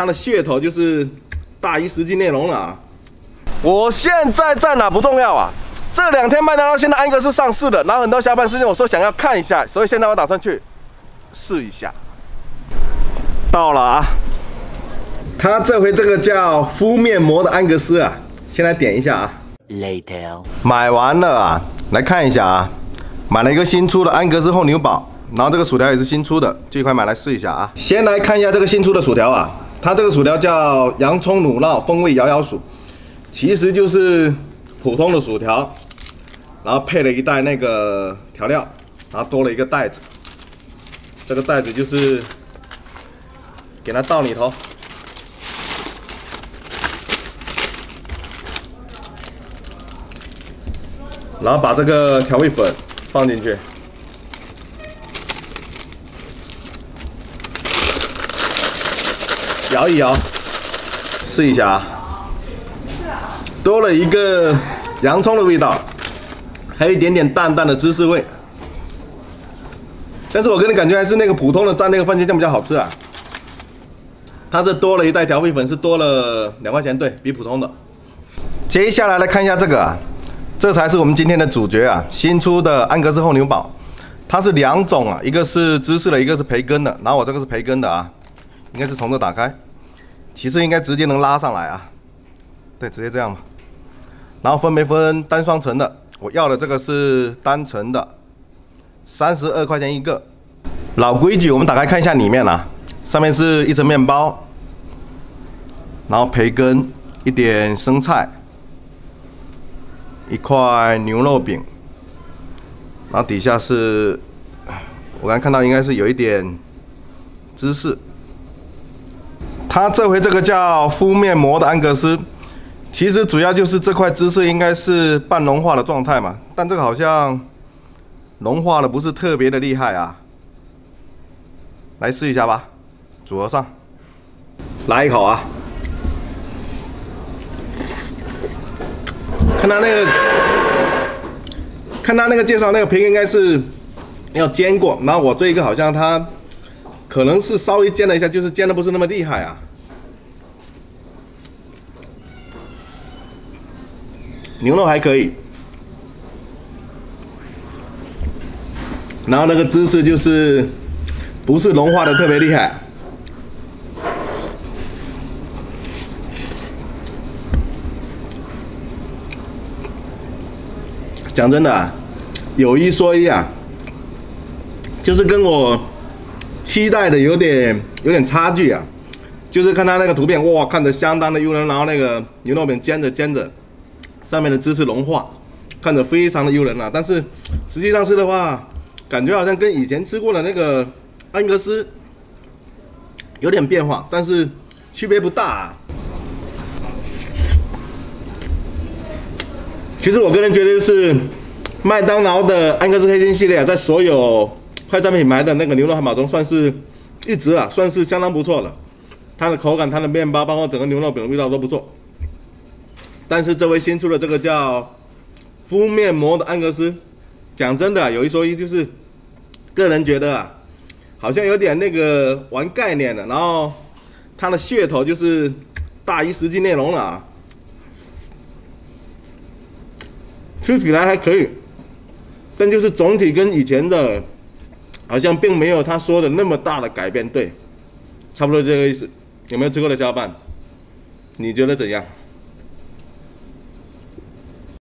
它的噱头就是大于实际内容了啊。我现在在哪不重要啊，这两天麦当劳现在安格斯上市了，然后很多小伙伴私信我说想要看一下，所以现在我打算去试一下。到了啊，他这回这个叫敷面膜的安格斯啊，先来点一下啊。Later，买完了啊，来看一下啊，买了一个新出的安格斯厚牛堡，然后这个薯条也是新出的，这块买来试一下啊。先来看一下这个新出的薯条啊，它这个薯条叫洋葱乳酪风味摇摇薯，其实就是普通的薯条，然后配了一袋那个调料，然后多了一个袋子，这个袋子就是给它倒里头。然后把这个调味粉放进去，摇一摇，试一下啊。多了一个洋葱的味道，还有一点点淡淡的芝士味。但是我个人感觉还是那个普通的蘸那个番茄酱比较好吃啊。它是多了一袋调味粉，是多了两块钱，对比普通的。接下来来看一下这个。啊这才是我们今天的主角啊！新出的安格斯厚牛堡，它是两种啊，一个是芝士的，一个是培根的。然后我这个是培根的啊，应该是从这打开，其实应该直接能拉上来啊。对，直接这样吧。然后分没分单双层的？我要的这个是单层的，三十二块钱一个。老规矩，我们打开看一下里面啊，上面是一层面包，然后培根，一点生菜。一块牛肉饼，然后底下是，我刚看到应该是有一点芝士。他这回这个叫敷面膜的安格斯，其实主要就是这块芝士应该是半融化的状态嘛，但这个好像融化的不是特别的厉害啊。来试一下吧，组合上，来一口啊。看他那个，看他那个介绍，那个皮应该是要煎过，然后我这一个好像它可能是稍微煎了一下，就是煎的不是那么厉害啊。牛肉还可以，然后那个芝士就是不是融化的特别厉害。讲真的，有一说一啊，就是跟我期待的有点有点差距啊。就是看他那个图片，哇，看着相当的诱人，然后那个牛肉饼煎着煎着，上面的芝士融化，看着非常的诱人啊。但是实际上吃的话，感觉好像跟以前吃过的那个安格斯有点变化，但是区别不大。啊。其实我个人觉得是麦当劳的安格斯黑金系列啊，在所有快餐品牌的那个牛肉汉堡中，算是一直啊，算是相当不错的。它的口感、它的面包，包括整个牛肉饼的味道都不错。但是这回新出的这个叫敷面膜的安格斯，讲真的，有一说一，就是个人觉得啊，好像有点那个玩概念的，然后它的噱头就是大于实际内容了啊。吃起来还可以，但就是总体跟以前的，好像并没有他说的那么大的改变。对，差不多这个意思。有没有吃过的小伙伴？你觉得怎样？